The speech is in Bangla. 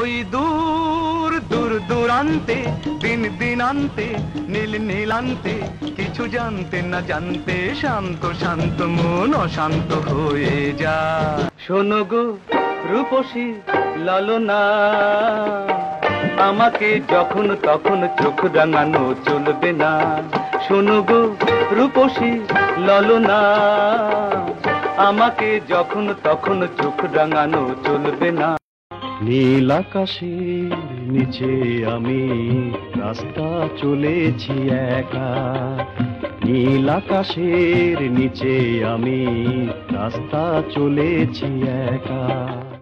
ওই দূর দূর দূরান্তে, দিন দিনান্তে নীল নীলান্তে কিছু জানতে না জানতে শান্ত শান্ত মন অশান্ত হয়ে যা। শোনো গো রূপসী ললনা, আমাকে যখন তখন চোখ রাঙানো চলবে না। শোনো গো রূপসী ললনা, আমাকে যখন তখন চোখ রাঙানো চলবে না। নীল আকাশের নিচে আমি রাস্তা চলেছি একা। নীল আকাশের নিচে আমি রাস্তা চলেছি একা।